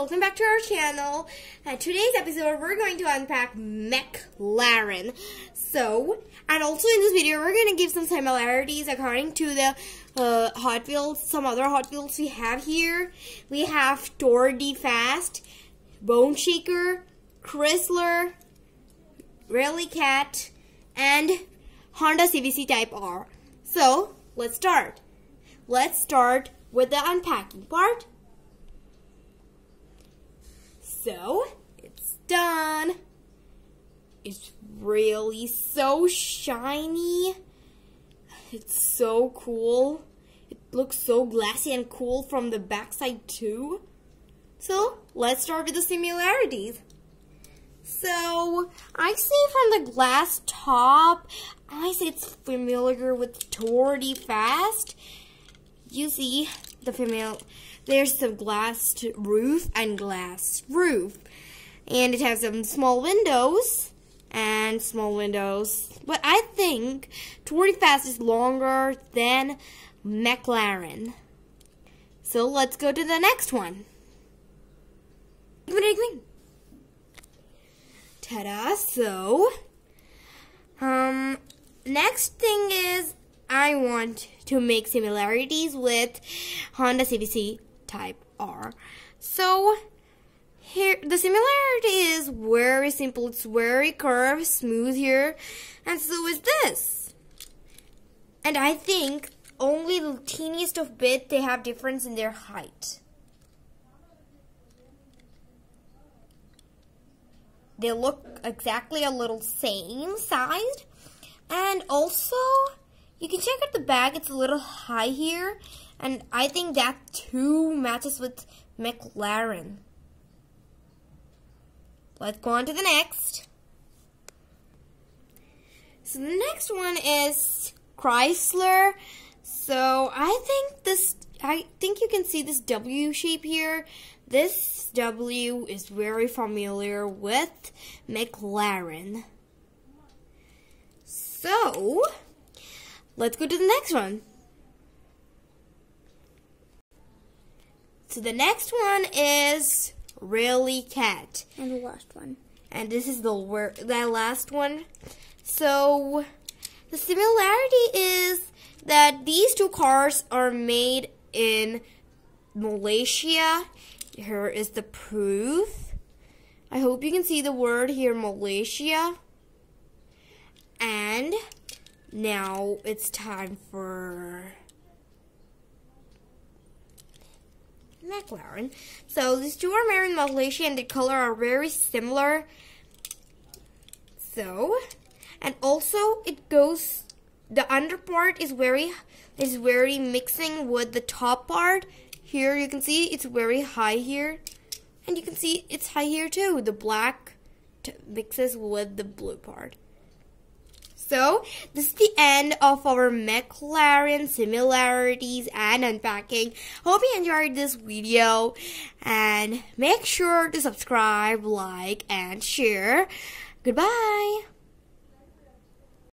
welcome back to our channel. And today's episode, we're going to unpack McLaren. So, and also in this video, we're going to give some similarities according to the uh, Hot Wheels, some other Hot Wheels we have here. We have Tour de Fast, Bone Shaker, Chrysler, Rally Cat, and Honda Civic Type R. So, let's start. Let's start with the unpacking part. So, it's done. It's really so shiny. It's so cool. It looks so glassy and cool from the backside too. So, let's start with the similarities. So, I see from the glass top, I say it's familiar with Tour de Fast. You see the female, there's the glass roof and glass roof. And it has some small windows and small windows. But I think Tour de Fast is longer than McLaren. So let's go to the next one. Ta-da! So, um, next thing is I want to make similarities with Honda Civic type R. So here the similarity is very simple. It's very curved, smooth here, and so is this. And I think only the teeniest of bit they have difference in their height. They look exactly a little same sized. And also, you can check out the bag. It's a little high here. And I think that too matches with McLaren. Let's go on to the next. So the next one is Chrysler. So I think this, I think you can see this W shape here. This W is very familiar with McLaren. So, let's go to the next one. So the next one is Rally Cat. And the last one. And this is the the last one. So the similarity is that these two cars are made in Malaysia. Here is the proof. I hope you can see the word here, Malaysia. And now it's time for McLaren. So these two are in Malaysia and the color are very similar. So, and also it goes, the under part is very, is very mixing with the top part. Here you can see it's very high here. And you can see it's high here too. The black mixes with the blue part. So, this is the end of our McLaren similarities and unpacking. Hope you enjoyed this video and make sure to subscribe, like, and share. Goodbye!